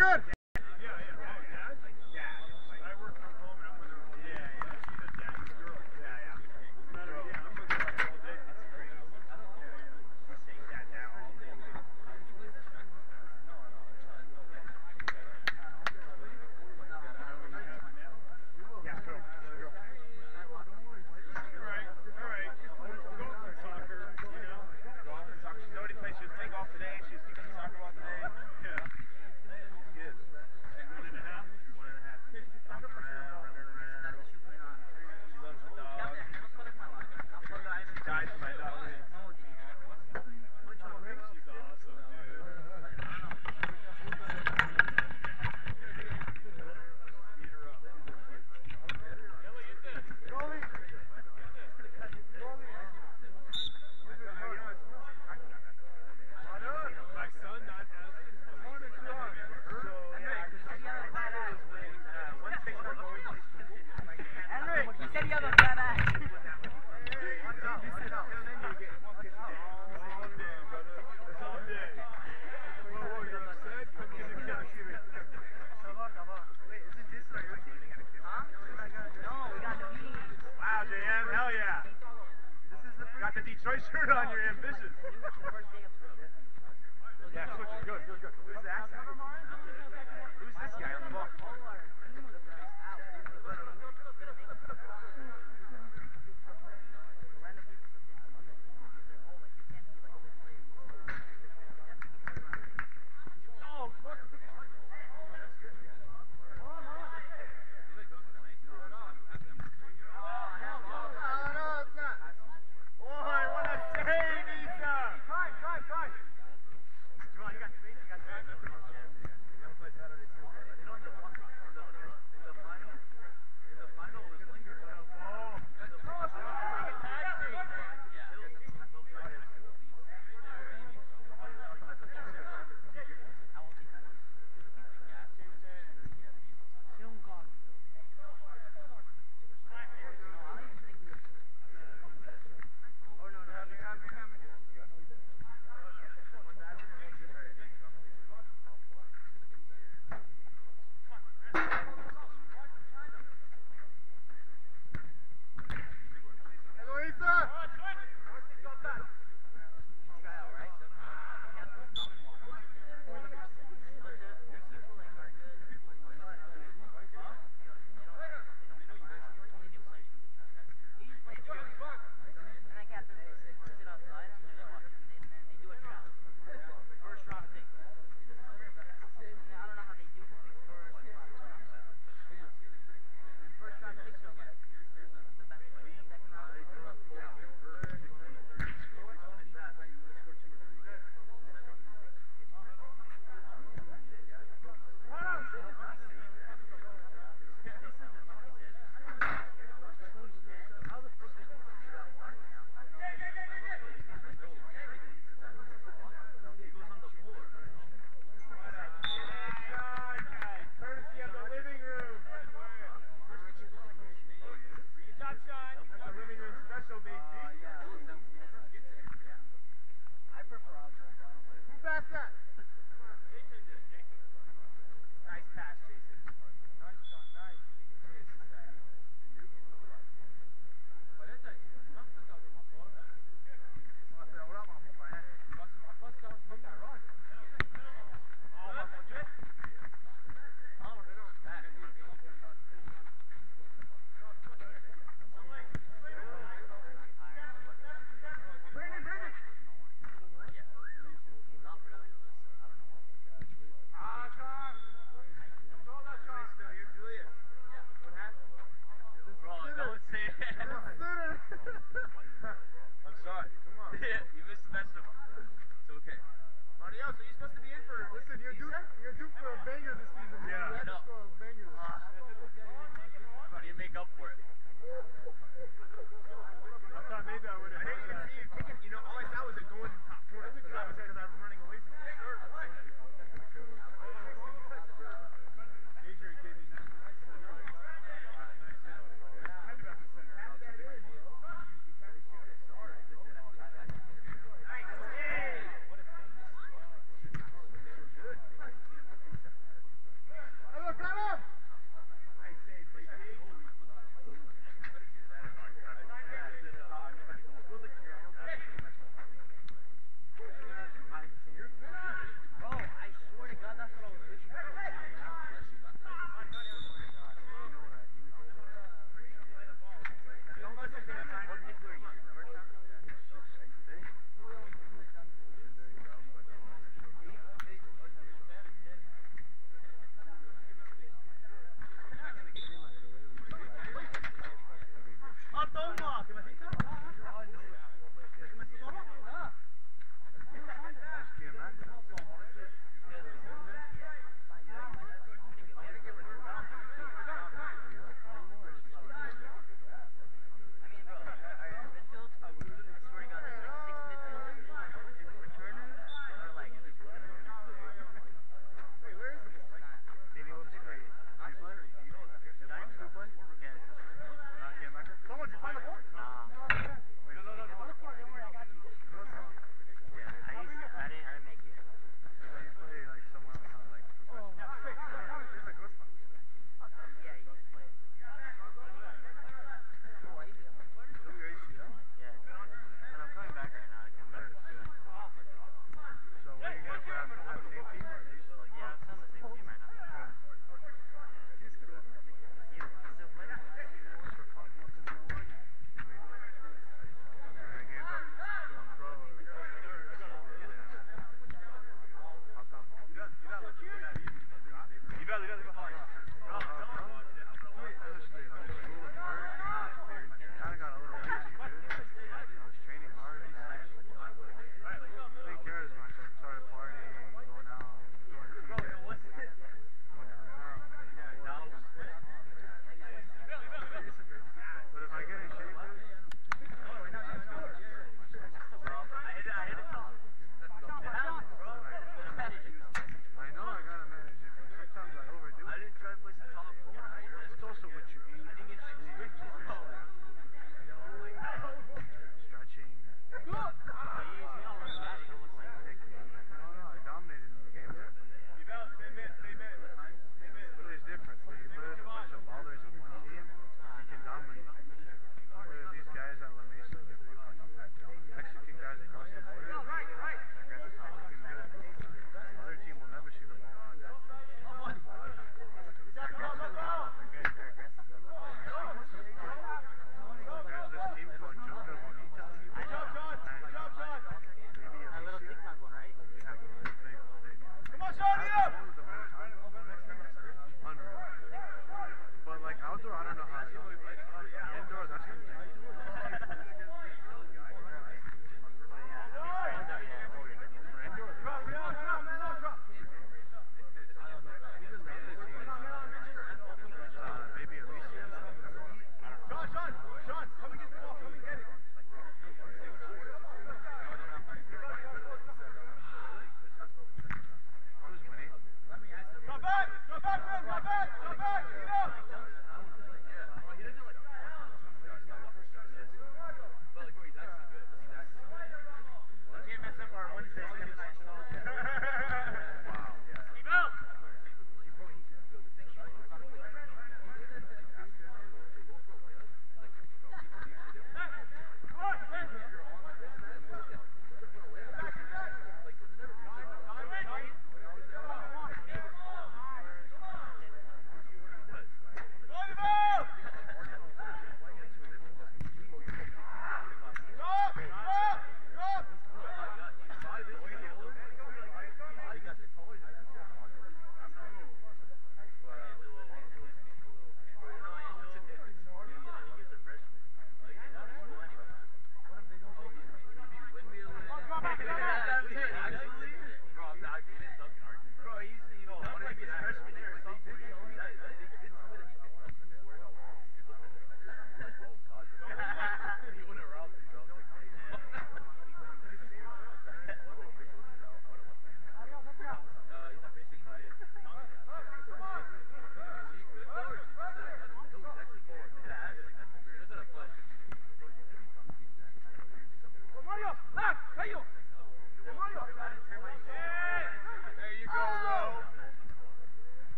good.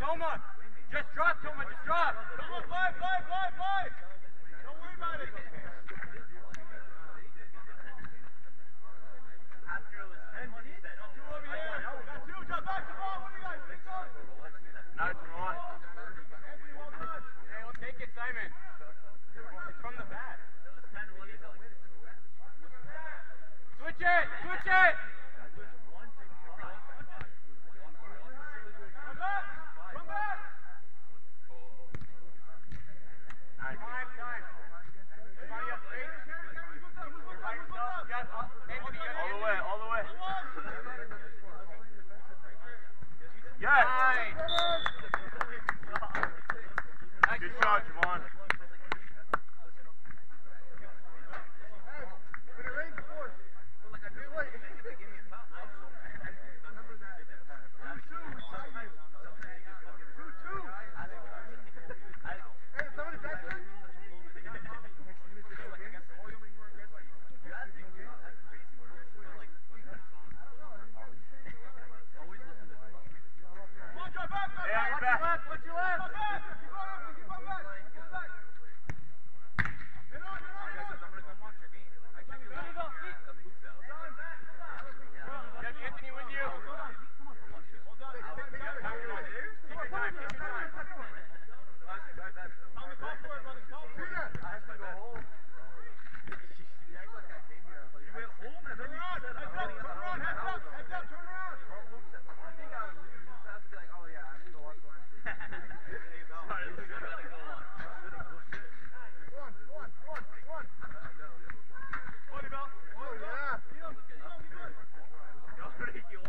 Toma! Just drop, Toma, just drop! Toma, play, play, play, play! Don't worry about it! Simon. Switch it! Switch it!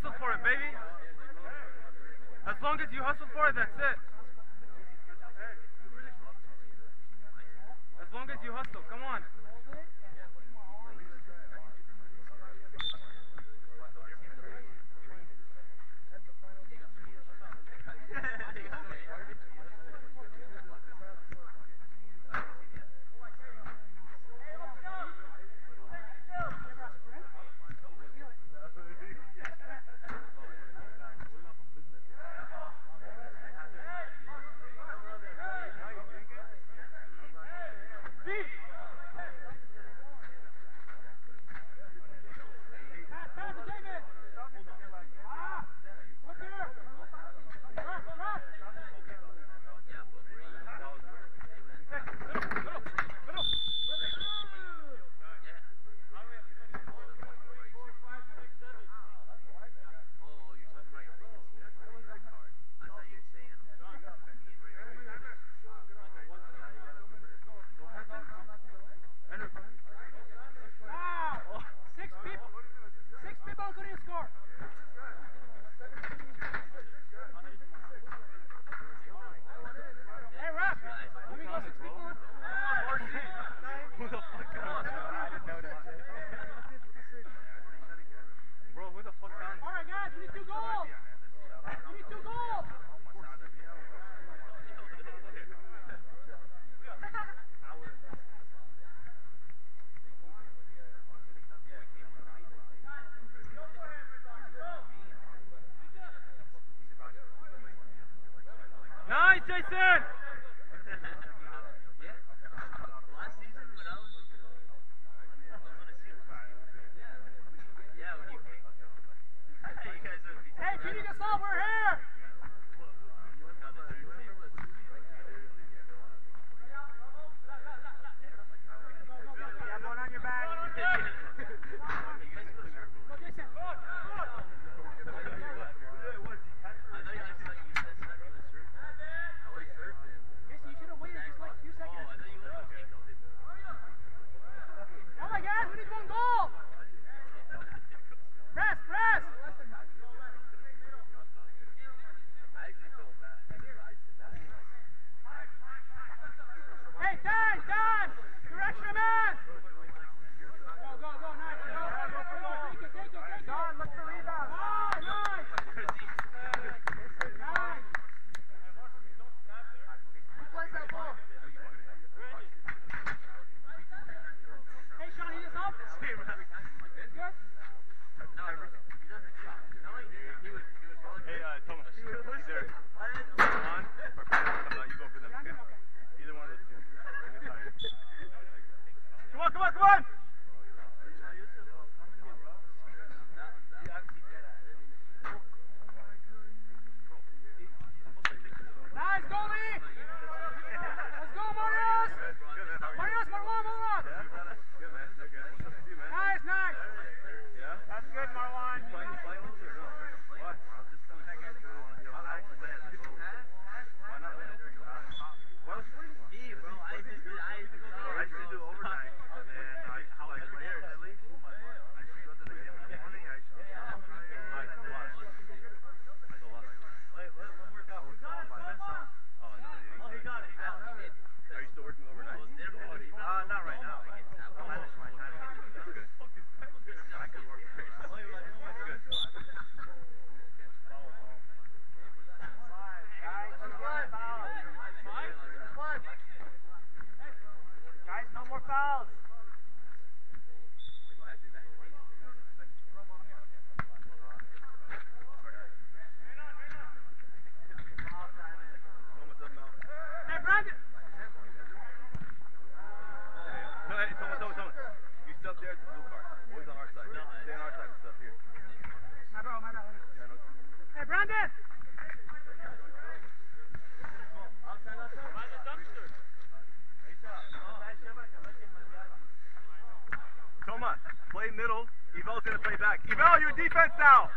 hustle for it, baby. As long as you hustle for it, that's it. As long as you hustle, come on. us. Play middle. Evel's going to play back. Evel, your defense now.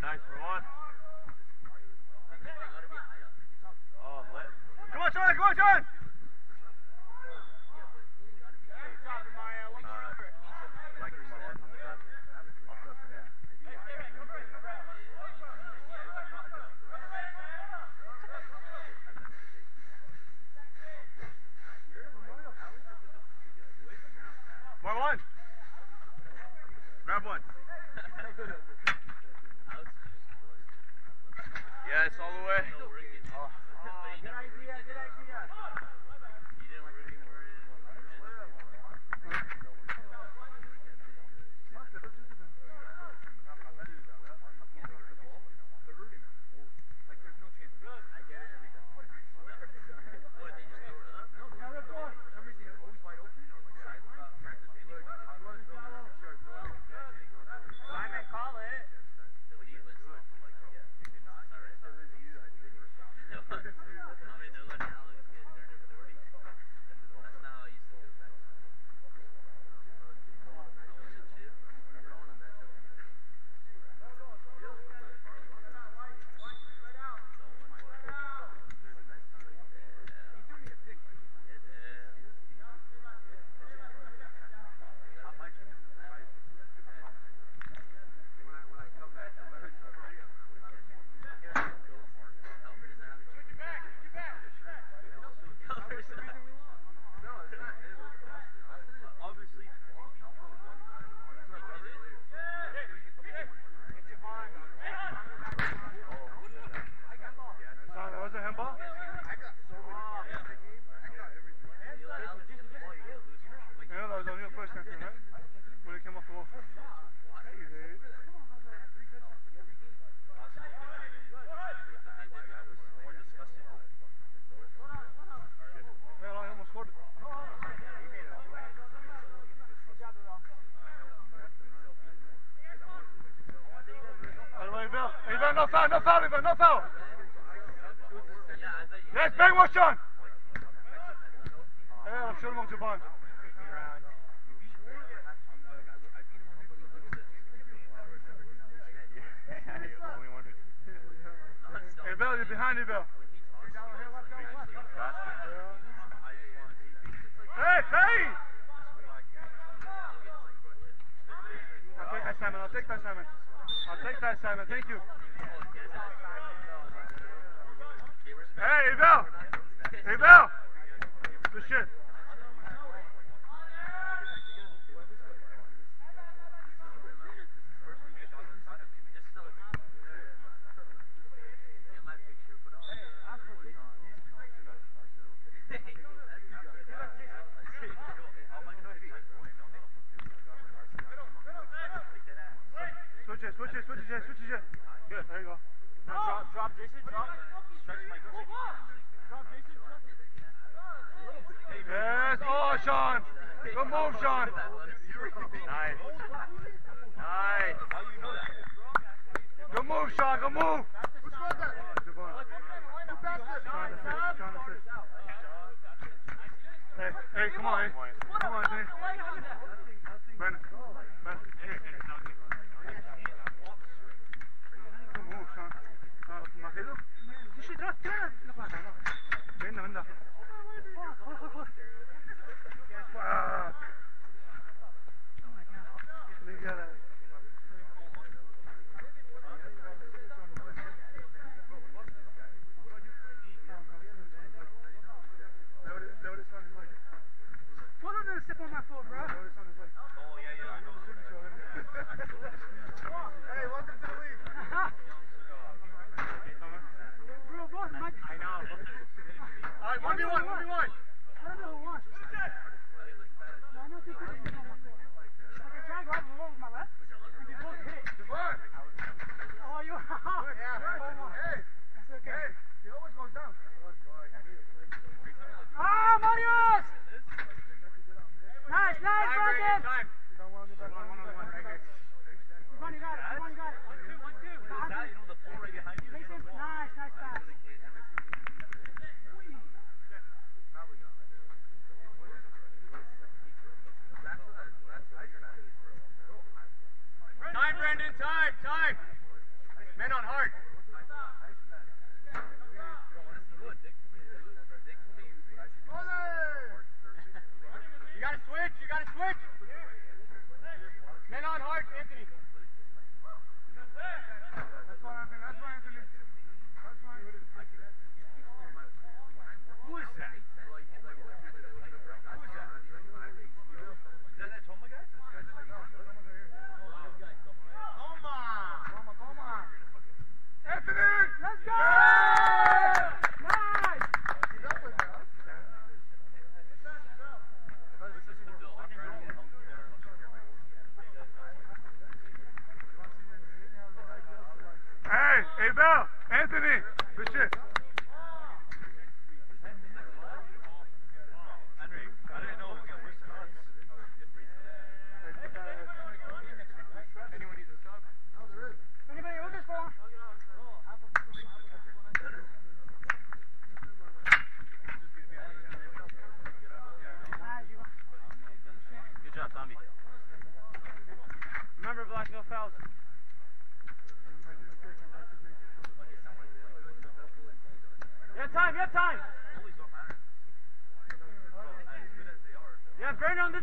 Nice for one. Oh. Come on, Sean! Come on, Sean! Grab one. no foul, no foul, Ivan, no foul. Yes, bang wash on. Hey, I'm sure I'm bond. Hey, Bell, you're behind you, Bell. Hey, hey! I'll take that, Simon. I'll take that, Simon. I'll take that, Simon. Thank you.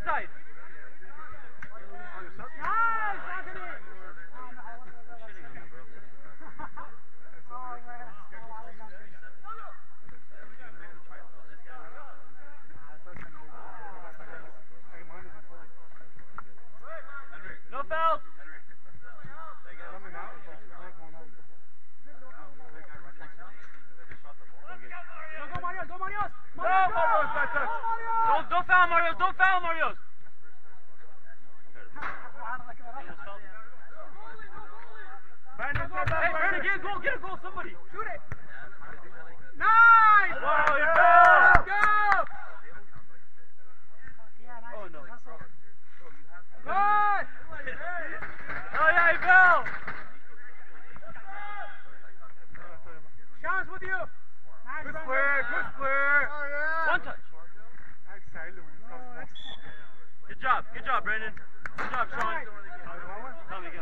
Side. Nice, Anthony! Oh, man. No fouls. No, go Marios, go Marios! No, Marios, go! Marios, bad touch. Go, Marios! Don't, don't foul Marios. Don't foul Marios. Brandon, step back, Hey, Brandon, Brandon. get a goal. Get a goal, somebody. Shoot it! Nice! Wow, you Yeah. foul. Let's go! Yeah, nice. Oh, no. Hustle. Good! Oh, yeah, he fell. Sean's with you. Nice, Good Brandon. split, good split. Oh, yeah. One touch. I'm excited when it Oh, comes that's- Good job. Good job, Brandon. Good job, Sean. Nice. Tommy, go.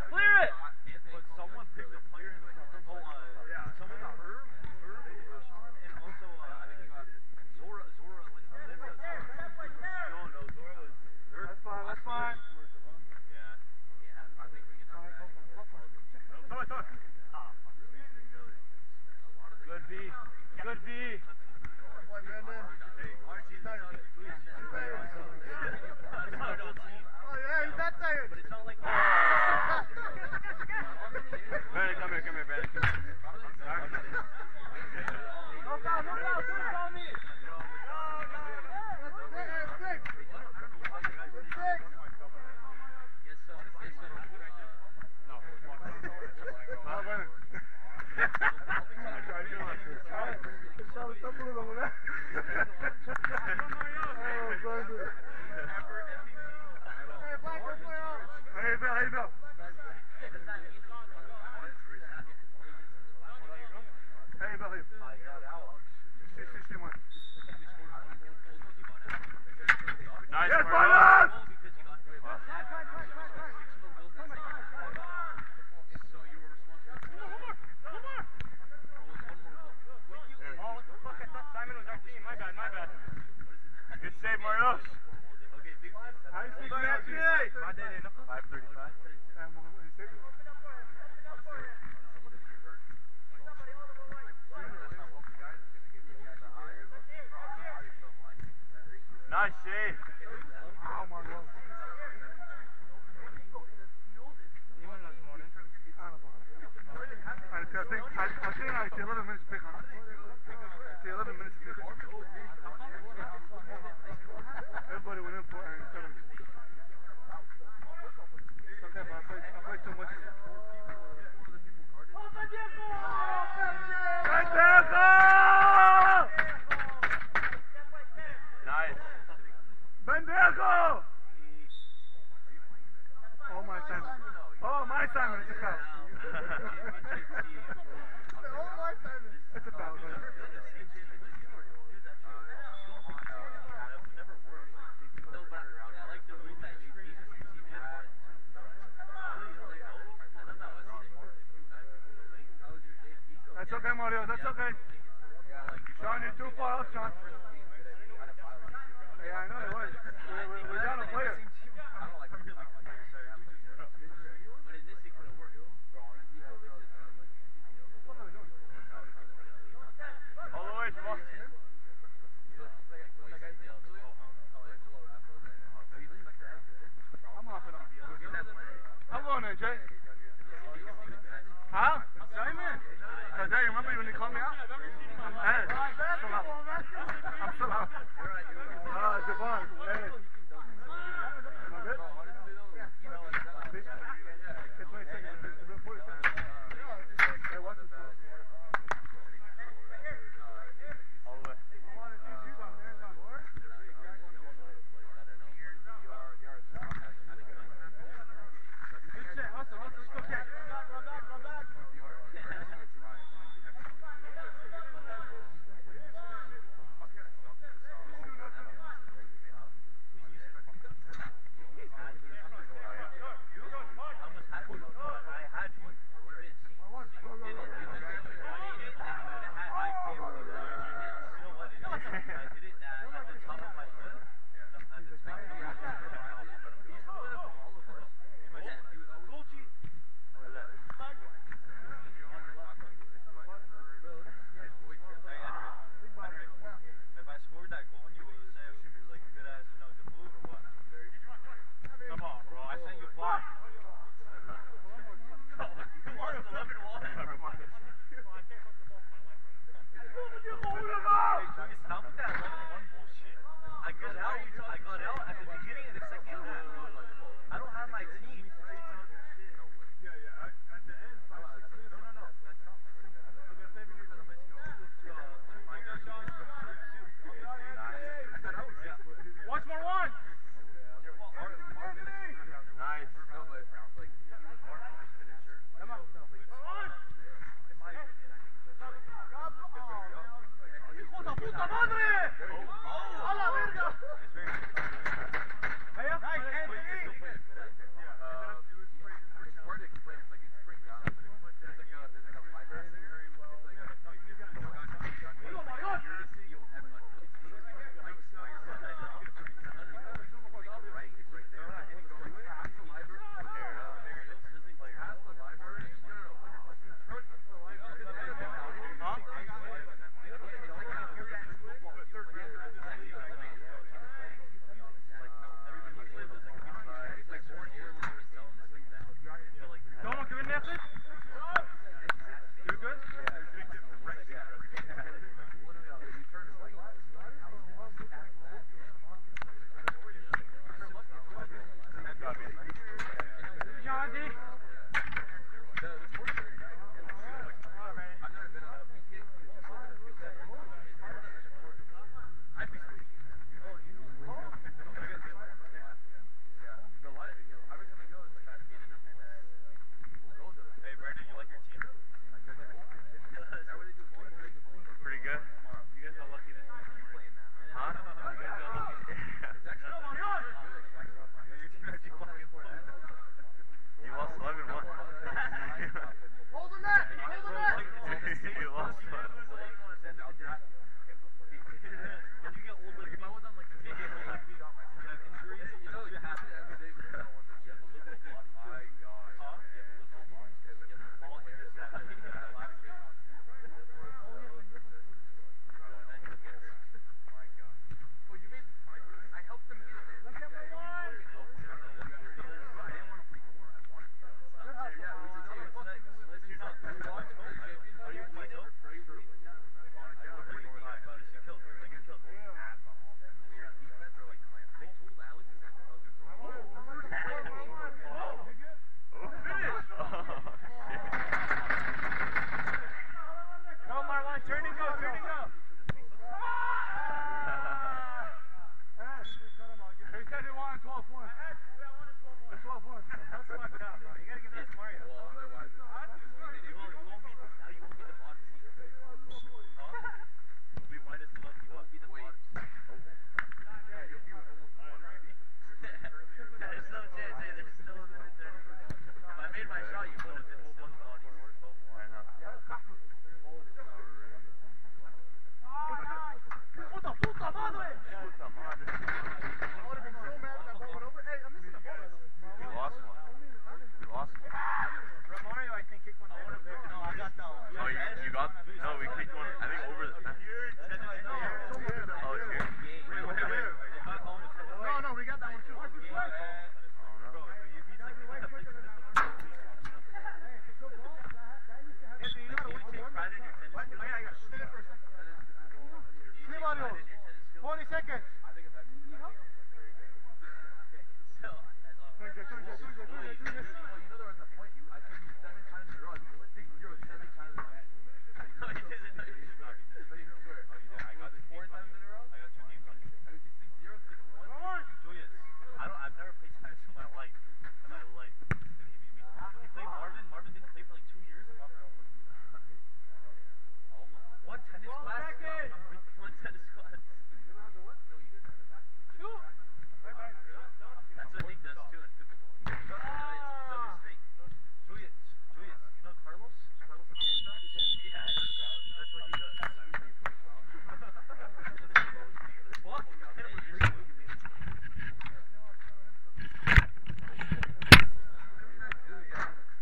Hey,